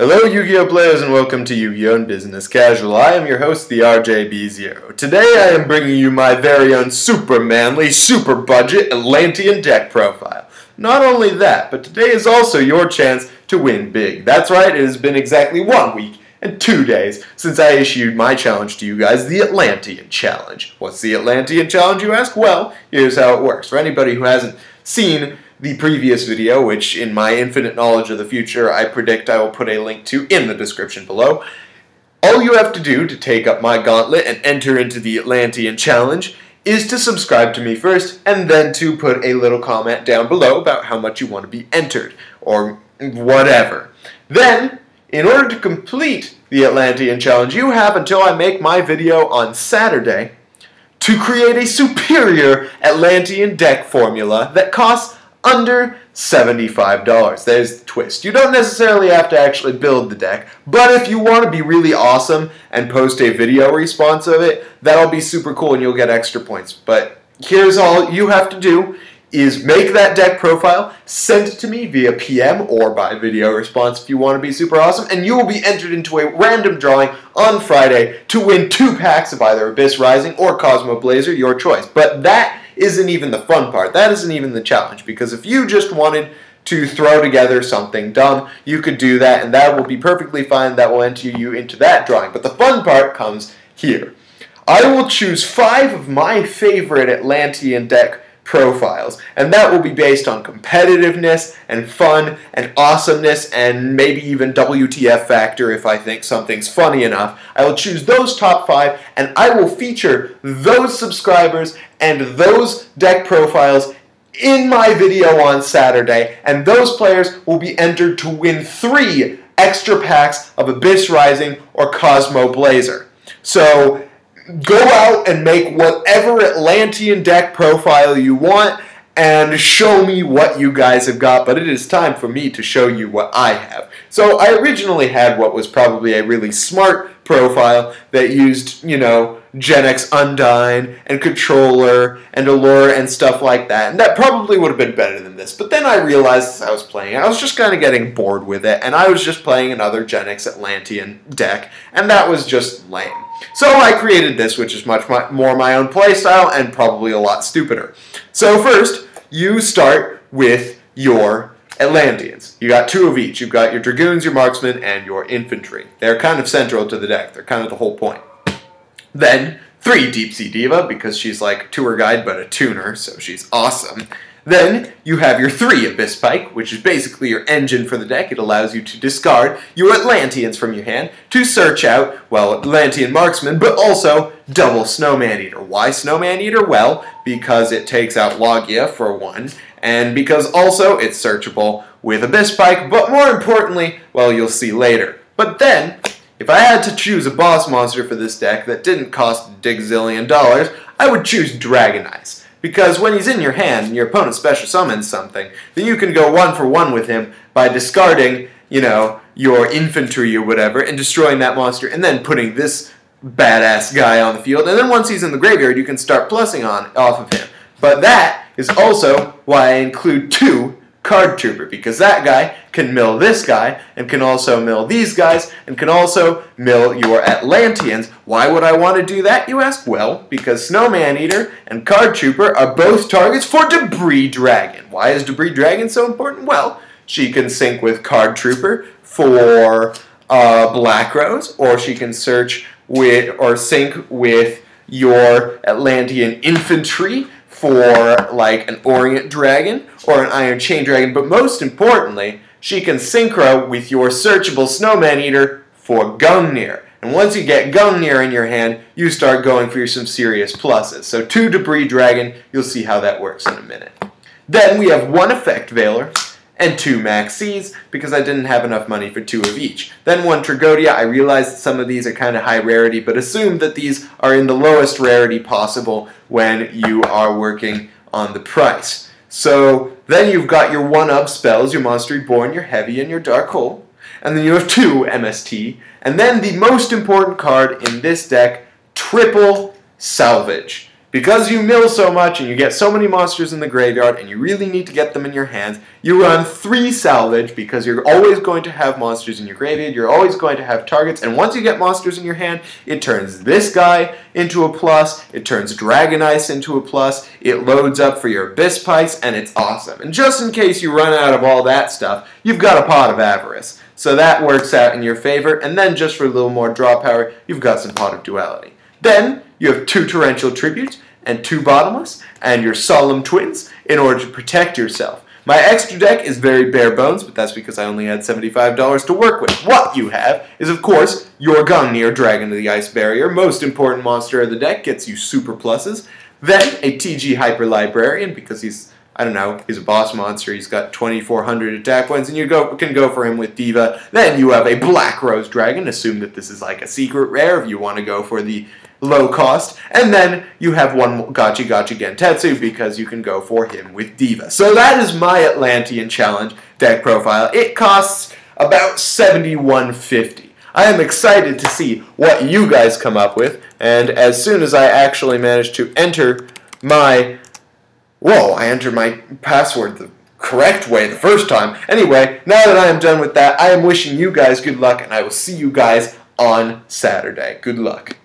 Hello, Yu-Gi-Oh! players, and welcome to Yu-Gi-Oh! and Business Casual. I am your host, the RJB0. Today I am bringing you my very own super manly, super budget Atlantean deck profile. Not only that, but today is also your chance to win big. That's right, it has been exactly one week and two days since I issued my challenge to you guys, the Atlantean Challenge. What's the Atlantean Challenge, you ask? Well, here's how it works. For anybody who hasn't seen the previous video, which in my infinite knowledge of the future I predict I will put a link to in the description below. All you have to do to take up my gauntlet and enter into the Atlantean Challenge is to subscribe to me first and then to put a little comment down below about how much you want to be entered or whatever. Then, in order to complete the Atlantean Challenge, you have until I make my video on Saturday to create a superior Atlantean deck formula that costs under $75. There's the twist. You don't necessarily have to actually build the deck, but if you want to be really awesome and post a video response of it, that'll be super cool and you'll get extra points. But here's all you have to do is make that deck profile, send it to me via PM or by video response if you want to be super awesome, and you will be entered into a random drawing on Friday to win two packs of either Abyss Rising or Cosmo Blazer, your choice. But that isn't even the fun part. That isn't even the challenge, because if you just wanted to throw together something dumb, you could do that, and that will be perfectly fine. That will enter you into that drawing. But the fun part comes here. I will choose five of my favorite Atlantean deck profiles. And that will be based on competitiveness and fun and awesomeness and maybe even WTF factor if I think something's funny enough. I will choose those top five and I will feature those subscribers and those deck profiles in my video on Saturday, and those players will be entered to win three extra packs of Abyss Rising or Cosmo Blazer. So go out and make whatever Atlantean deck profile you want and show me what you guys have got, but it is time for me to show you what I have. So I originally had what was probably a really smart profile that used, you know, Genex Undyne and Controller and Allure and stuff like that, and that probably would have been better than this. But then I realized as I was playing, I was just kind of getting bored with it, and I was just playing another Genex Atlantean deck, and that was just lame. So I created this, which is much more my own playstyle and probably a lot stupider. So first, you start with your Atlanteans. You got two of each. You've got your Dragoons, your Marksmen, and your Infantry. They're kind of central to the deck. They're kind of the whole point. Then, three Deep Sea Diva, because she's like tour guide but a tuner, so she's awesome. Then you have your three Abyss Pike, which is basically your engine for the deck. It allows you to discard your Atlanteans from your hand to search out, well, Atlantean Marksman, but also double Snowman Eater. Why Snowman Eater? Well, because it takes out Logia for one, and because also it's searchable with Abyss Pike, but more importantly, well, you'll see later. But then, if I had to choose a boss monster for this deck that didn't cost a digzillion dollars, I would choose Dragon Ice. Because when he's in your hand and your opponent special summons something, then you can go one for one with him by discarding, you know, your infantry or whatever and destroying that monster and then putting this badass guy on the field. And then once he's in the graveyard, you can start plussing on off of him. But that is also why I include two card trooper because that guy can mill this guy and can also mill these guys and can also mill your Atlanteans. Why would I want to do that, you ask? Well, because Snowman Eater and Card Trooper are both targets for Debris Dragon. Why is Debris Dragon so important? Well, she can sync with Card Trooper for uh, Black Rose, or she can search with or sync with your Atlantean infantry for like an Orient Dragon or an Iron Chain Dragon, but most importantly, she can synchro with your searchable Snowman Eater for Gungnir. And once you get Gungnir in your hand, you start going for some serious pluses. So two Debris Dragon, you'll see how that works in a minute. Then we have one Effect Veiler, and two Maxis because I didn't have enough money for two of each. Then one Tragoedia, I realized that some of these are kind of high rarity, but assume that these are in the lowest rarity possible when you are working on the price. So then you've got your one-up spells, your Monster Reborn, your Heavy, and your Dark Hole. And then you have two MST. And then the most important card in this deck, Triple Salvage. Because you mill so much and you get so many monsters in the graveyard and you really need to get them in your hands, you run three salvage because you're always going to have monsters in your graveyard, you're always going to have targets, and once you get monsters in your hand, it turns this guy into a plus, it turns Dragon Ice into a plus, it loads up for your Abyss Pike, and it's awesome. And just in case you run out of all that stuff, you've got a Pot of Avarice. So that works out in your favor, and then just for a little more draw power, you've got some Pot of Duality. Then you have two Torrential Tributes and two Bottomless and your Solemn Twins in order to protect yourself. My extra deck is very bare bones, but that's because I only had $75 to work with. What you have is, of course, your Gungnir Dragon of the Ice Barrier. Most important monster of the deck gets you super pluses. Then a TG Hyper Librarian because he's I don't know, he's a boss monster, he's got 2,400 attack points, and you go can go for him with Diva. Then you have a Black Rose Dragon, assume that this is like a secret rare if you want to go for the low cost. And then you have one Gachi Gachi Gantetsu because you can go for him with Diva. So that is my Atlantean Challenge deck profile. It costs about 7150. I am excited to see what you guys come up with, and as soon as I actually manage to enter my Whoa, I entered my password the correct way the first time. Anyway, now that I am done with that, I am wishing you guys good luck, and I will see you guys on Saturday. Good luck.